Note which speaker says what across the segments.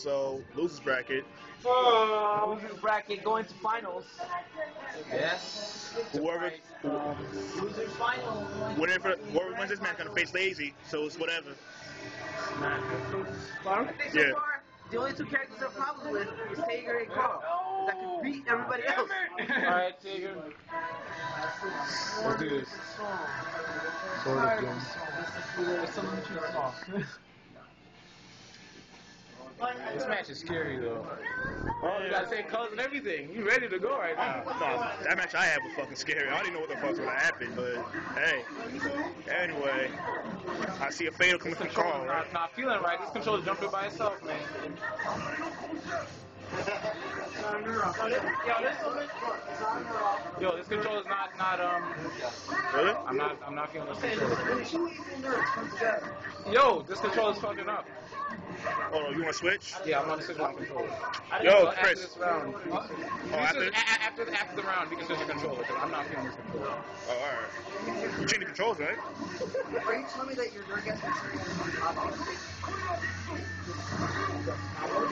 Speaker 1: so losers bracket.
Speaker 2: Uh, oh, losers bracket going to finals.
Speaker 3: Yes.
Speaker 1: Whoever,
Speaker 2: Losers final.
Speaker 1: whatever, whoever wins this match gonna face Lazy, so it's whatever.
Speaker 2: I think so
Speaker 1: Yeah.
Speaker 2: far, the only two characters I have problems with is Tager and Carl. 'cause I can beat everybody else.
Speaker 3: Alright, Tigger. Let's do this. Sort of game. This match is scary though. Oh, you got same colors and everything. You ready to go right now?
Speaker 1: No, that match I had was fucking scary. I didn't know what the fuck's gonna happen, but hey. Anyway, I see a fatal coming from
Speaker 3: Controller
Speaker 1: Carl, right?
Speaker 3: not, not feeling right. This controller's jumping by itself, man. Yo, this control is not not um.
Speaker 1: Really?
Speaker 3: I'm not I'm not feeling this controller. Yo, this control is fucking up.
Speaker 1: Oh, you wanna switch?
Speaker 3: Yeah, I'm on the switch on controller. I
Speaker 1: Yo,
Speaker 3: didn't know after
Speaker 1: Chris.
Speaker 3: this round.
Speaker 1: Oh, after?
Speaker 3: a- a- after the, after the round, we can switch the controller because I'm not feeling this controller.
Speaker 1: Oh, alright. You change the controls, right?
Speaker 2: Are you telling me that your drug gets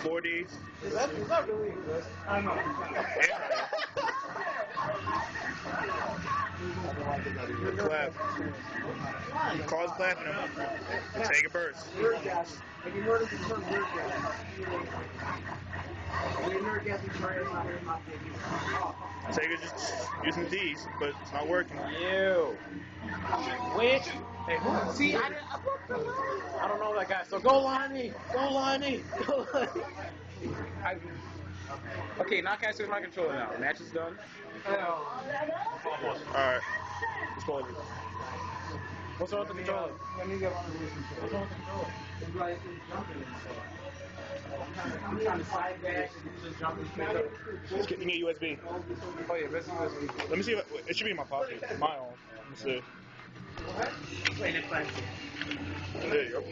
Speaker 1: Four Ds.
Speaker 2: Is that, is that really exist? I don't know.
Speaker 1: Clap. Carl's clapping him. Take a burst.
Speaker 2: Nerdgasm. Have you heard of the term nerdgasm? When you're nerdgasm, try it not very much.
Speaker 1: Take it just using D's, but it's not working.
Speaker 3: You. Which? Hey, who? See, I, didn't, I don't know that guy. So go Lonnie. Go Lonnie. Go Lonnie. I, okay, now can I switch my controller now? Match is done.
Speaker 1: Alright. Let's pause it.
Speaker 3: What's wrong with the controller?
Speaker 2: Let me get one of these controllers. What's wrong with the controller? It's like it's jumping. I'm trying to side dash and just jump straight up.
Speaker 1: You need USB.
Speaker 3: Oh yeah, USB.
Speaker 1: Let me see if it, it should be in my pocket. My own. Let me see. There you go.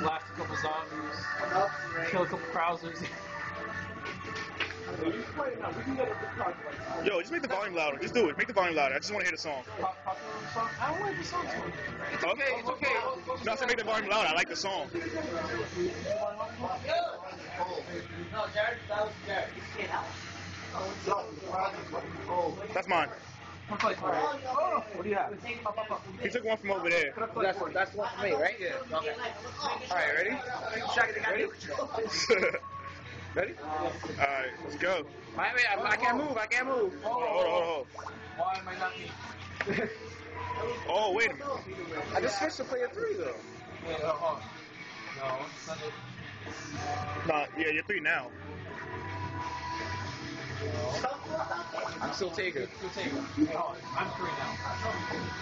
Speaker 3: A couple zombies. Kill a couple Krausers.
Speaker 1: Yo, just make the volume louder. Just do it. Make the volume louder. I just want to hear the song.
Speaker 3: I don't like the song. It's okay, it's okay.
Speaker 1: No, I said make the volume louder. I like the song.
Speaker 2: No, Jared, that was Jared.
Speaker 1: That's mine.
Speaker 2: What do you have?
Speaker 1: He took one from over there.
Speaker 3: That's, that's one for me, right? Yeah. Okay. Alright, ready?
Speaker 1: Alright,
Speaker 3: Ready?
Speaker 1: Alright, let's go.
Speaker 3: Wait, wait, I, I can't move, I can't move.
Speaker 1: Hold on, hold on, hold
Speaker 3: Why am I not me?
Speaker 1: Oh, wait a minute.
Speaker 3: I just switched to player three though.
Speaker 1: Nah, yeah, you're three now.
Speaker 3: I'm still Tager.
Speaker 4: I'm three now.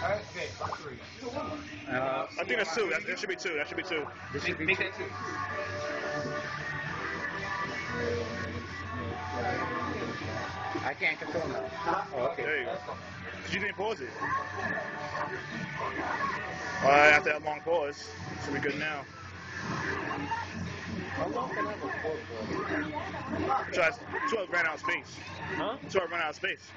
Speaker 4: Alright, okay, I'm three.
Speaker 3: Uh,
Speaker 1: I think that's two. That, that should be two. That should be two.
Speaker 3: this should be
Speaker 4: Make that two.
Speaker 3: I can't control now. Oh, okay.
Speaker 1: There you go. 'Cause you didn't pause it. Alright, after that long pause, should be good now.
Speaker 3: How long can I have a port for?
Speaker 1: Try, two ran out of space.
Speaker 3: Huh?
Speaker 1: Two ran out of space.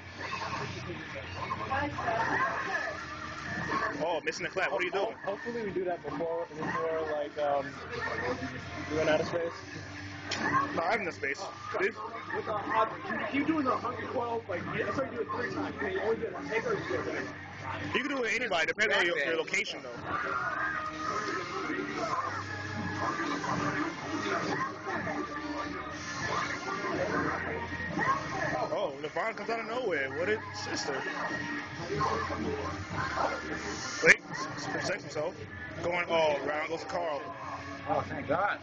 Speaker 1: Oh, missing the clap. What are you doing?
Speaker 3: Hopefully we do that before, before like, um, we run out of space.
Speaker 1: No, I have enough space. This,
Speaker 2: With the hot, you doing the 112, like, that's why you do it three times. You only do it on take or you do it
Speaker 1: you can do it with anybody, depending on your, your location, though. Oh, LeVon comes out of nowhere. What a sister. Wait, protects himself. Going, oh, round goes to Carl.
Speaker 3: Oh, thank God.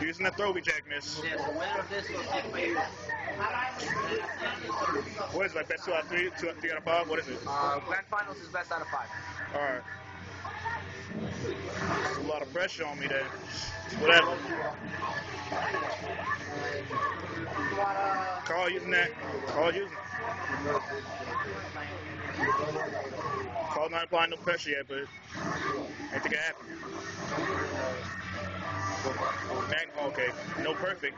Speaker 1: Using that throw jack miss.
Speaker 2: Yeah, the winner of this will take my
Speaker 1: What is it, like best two out of three, two out, of three out of five? What is it?
Speaker 2: Uh, grand finals is best out of five.
Speaker 1: Alright. There's a lot of pressure on me there. Whatever. Carl using that. Carl using it. Carl not applying no pressure yet, but I think it happened. Okay, no perfect.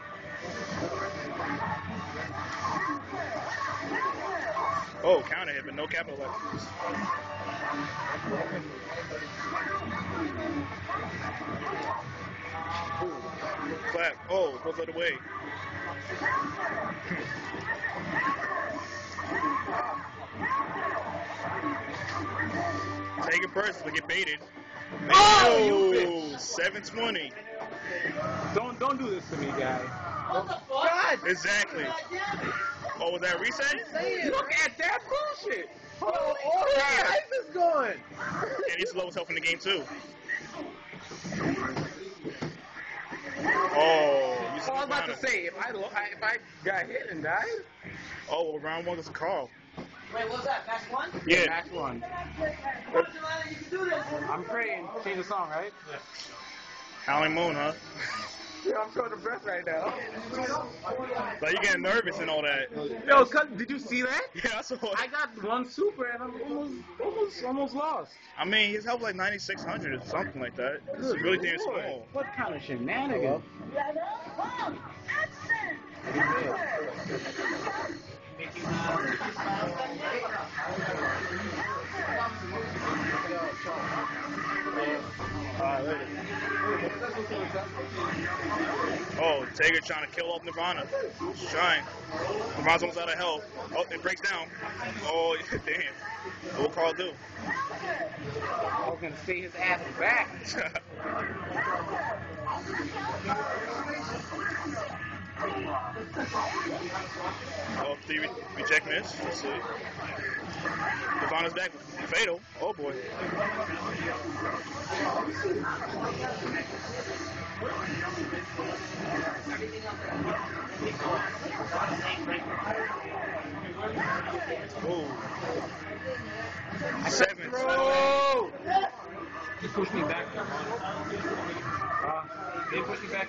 Speaker 1: Oh, counter hit, but no capital letters. Clap. Oh, goes the way. Take it personally, get baited.
Speaker 3: Oh, you
Speaker 1: Oh, 720.
Speaker 3: Don't don't do this to me, guy.
Speaker 2: God!
Speaker 1: Exactly. Oh, was that reset?
Speaker 3: Look at that bullshit. Oh, all that life is going.
Speaker 1: And he's the lowest health in the game too. Oh, you
Speaker 3: Oh, I was about to say, if I if I got hit and died,
Speaker 1: Oh, well, round one was Carl.
Speaker 2: Wait, what's that? That's one?
Speaker 1: Yeah.
Speaker 3: match one.
Speaker 2: Come on, you can do this.
Speaker 3: I'm praying. Change the song, right?
Speaker 1: Howling Moon, huh?
Speaker 3: Yeah, I'm short of breath right now.
Speaker 1: Like you getting nervous and all that.
Speaker 3: Yo, cut, did you see that?
Speaker 1: Yeah, I saw
Speaker 3: I got one super and I'm almost, almost, almost lost.
Speaker 1: I mean, he's health like 9,600 or something like that. It's really damn
Speaker 3: Lord,
Speaker 1: small.
Speaker 3: What kind of shenanigans?
Speaker 1: Oh, Tager trying to kill off Nirvana. He's trying. Nirvana's almost out of health. Oh, it breaks down. Oh, damn. What will Carl do?
Speaker 3: I was gonna see his ass back.
Speaker 1: oh, re- reject miss. Let's see. Nirvana's back. Fatal. Oh, boy. Oh. Seven.
Speaker 3: Bro! He pushed me back. Uh, they pushed me back.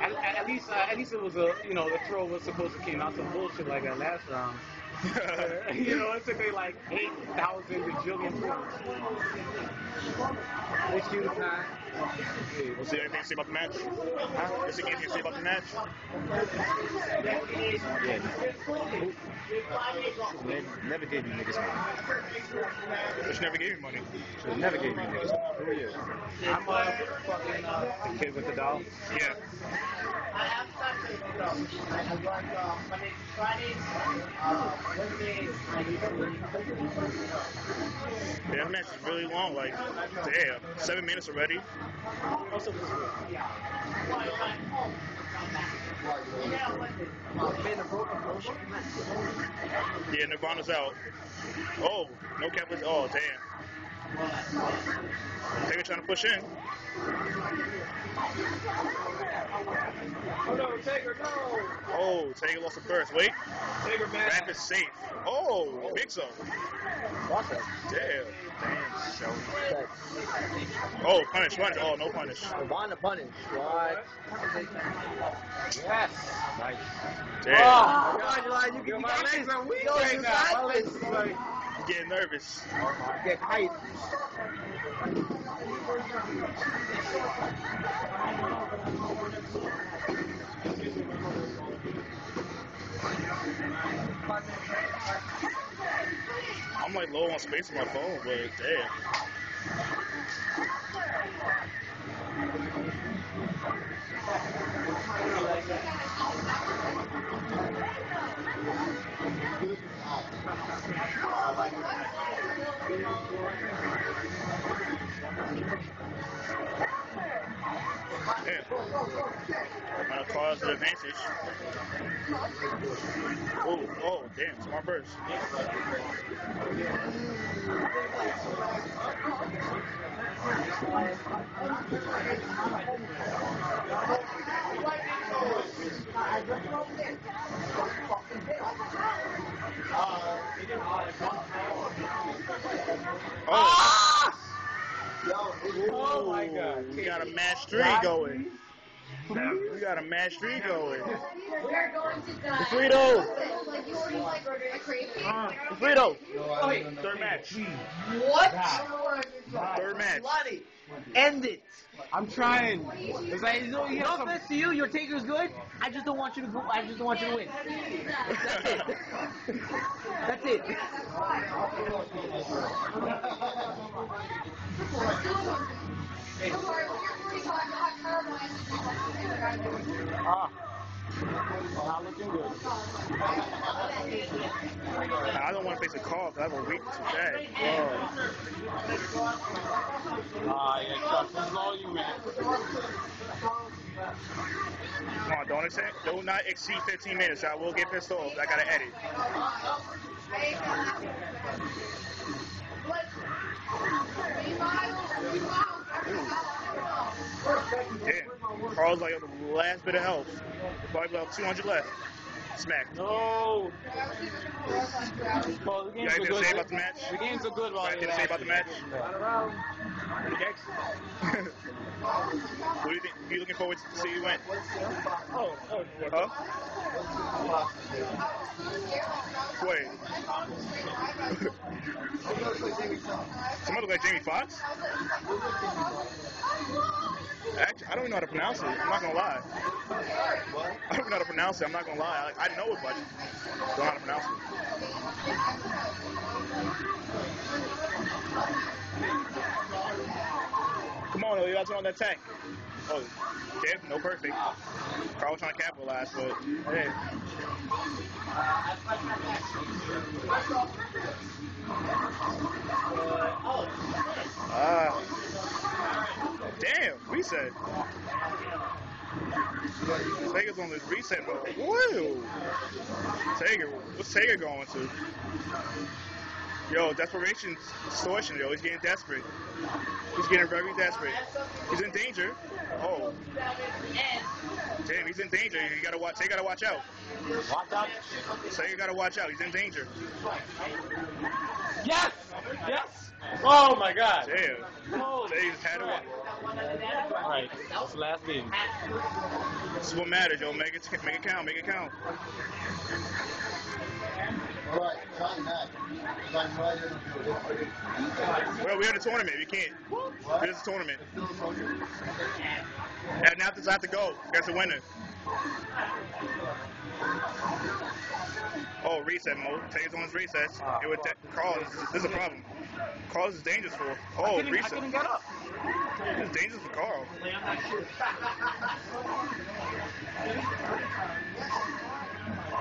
Speaker 3: At, at, at least, uh, at least it was a, you know, the throw was supposed to came out some bullshit like that last round. you know, it took me like 8,000 bajillion points. Excuse time.
Speaker 1: We'll see anything to say about the match. Huh? Is there anything to say about the match?
Speaker 5: Never gave you niggas money.
Speaker 1: Which never gave me money.
Speaker 5: Should've never gave you niggas money. Who are you?
Speaker 3: I'm a fucking uh, kid with the doll.
Speaker 1: Yeah.
Speaker 2: I have Saturday, you know. I work uh, Monday Friday, uh, Wednesday,
Speaker 1: Yeah, that match is really long. Like, damn, seven minutes already. Yeah, Nirvana's out. Oh, no Kepler's. Oh, damn. Tager trying to push in.
Speaker 3: Oh no, Tager, no!
Speaker 1: Oh, Tager lost the first. Wait,
Speaker 3: Tager, man.
Speaker 1: Rap is safe. Oh, big so.
Speaker 5: What's that?
Speaker 1: Damn.
Speaker 5: Damn.
Speaker 1: Oh, punish, punish. Oh, no punish.
Speaker 5: Nirvana punish. What?
Speaker 3: Yes.
Speaker 5: Nice.
Speaker 1: Damn.
Speaker 3: Oh,
Speaker 5: Come on, July, you can
Speaker 3: Yo,
Speaker 5: you
Speaker 3: my legs are weak
Speaker 5: Yo,
Speaker 3: right now. My legs
Speaker 5: this.
Speaker 3: are like,
Speaker 1: Getting nervous.
Speaker 5: Get hype.
Speaker 1: I'm like low on space on my phone, but damn. Damn. On a cause an advantage. Oh, oh, damn, smart burst. Oh,
Speaker 3: oh my god.
Speaker 1: we got a match three going. We got a match three going.
Speaker 6: We're going to die.
Speaker 1: Frito.
Speaker 6: Like you seem like we're crazy.
Speaker 1: Frito. Third match.
Speaker 6: What?
Speaker 1: Third match.
Speaker 2: Jelani,
Speaker 5: End it.
Speaker 3: I'm trying. Cause I know you
Speaker 5: No
Speaker 3: have some.
Speaker 5: offense to you, your taker's good. I just don't want you to go. I just don't want you to win.
Speaker 1: I have a week today.
Speaker 3: Ah, yeah, Chuck. This is all you, man.
Speaker 1: Come on, don't exceed, do not exceed 15 minutes. I will get pissed off. I gotta edit. Damn. Carl's like on the last bit of health. Probably about 200 left. Smack.
Speaker 3: No. Well, the
Speaker 1: You
Speaker 3: games
Speaker 1: got anything to
Speaker 3: good.
Speaker 1: say about the match?
Speaker 3: The games are good while
Speaker 1: Anything to say about the match? what do you think? Are You looking forward to see who win?
Speaker 3: Oh, oh,
Speaker 1: Huh? Wait. Somebody look like Jamie Foxx? Actually, I don't even know how to pronounce it. I'm not gonna lie. I don't even know how to pronounce it. I'm not gonna lie. I, I know it, but I don't know how to pronounce it. Come on, you guys on that tank. Oh, no perfect. Carl trying to capitalize, but hey. Ah. Damn, reset. Tager's on this reset mode. Woo! Tager, what's Tager going to? Yo, desperation, distortion, yo. He's getting desperate. He's getting very desperate. He's in danger. Oh. Damn, he's in danger. You gotta watch. They gotta watch out.
Speaker 3: Watch out.
Speaker 1: You gotta watch out. He's in danger.
Speaker 3: Yes! Yes! Oh my god.
Speaker 1: Damn.
Speaker 3: Holy
Speaker 1: They just had to watch.
Speaker 3: Alright, that's the last game.
Speaker 1: This is what matters, yo. Make it, make it count. Make it count.
Speaker 7: Alright, John Mack. John Ryder will do it.
Speaker 1: Well, we're in a tournament. We can't.
Speaker 7: What?
Speaker 1: There's a tournament.
Speaker 7: Still a soldier?
Speaker 1: And now this have to go. That's the winner. Oh, reset mode. Tager's on his resets. It would de- Carl, this is, a problem. Carl this is dangerous for. Oh,
Speaker 3: I couldn't, I
Speaker 1: reset.
Speaker 3: couldn't get up.
Speaker 1: This is dangerous for Carl.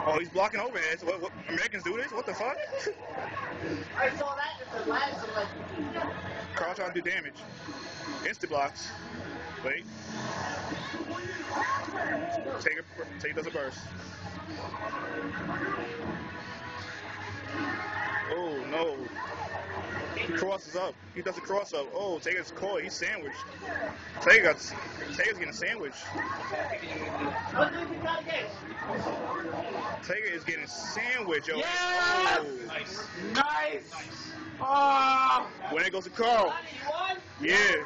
Speaker 1: Oh, he's blocking overheads. What, what Americans do this? What the fuck?
Speaker 2: I saw that in the last one. Like,
Speaker 1: Carl trying to do damage. Insta blocks. Wait. Take a take does a burst. Oh no. He crosses up. He does a cross up. Oh, Tager's caught. He's sandwiched. Tager got Tager's getting sandwiched.
Speaker 2: what do you got again?
Speaker 1: Is getting sandwiched, yo.
Speaker 3: Yes!
Speaker 1: Oh.
Speaker 3: Nice! Ah!
Speaker 1: When it goes to Carl.
Speaker 2: Johnny, you won?
Speaker 1: Yeah.